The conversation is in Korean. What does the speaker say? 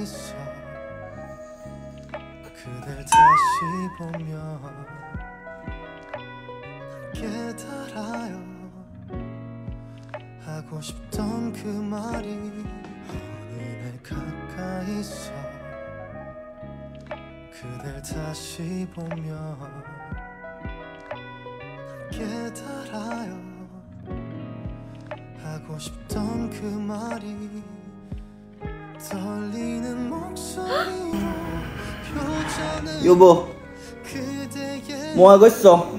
있어. 그댈 다시 보면 깨달아요. 하고 싶던 그 말이 어느 날 가까이서 그댈 다시 보면 깨달아요. 하고 싶던 그 말이 여보 뭐 하고 있어?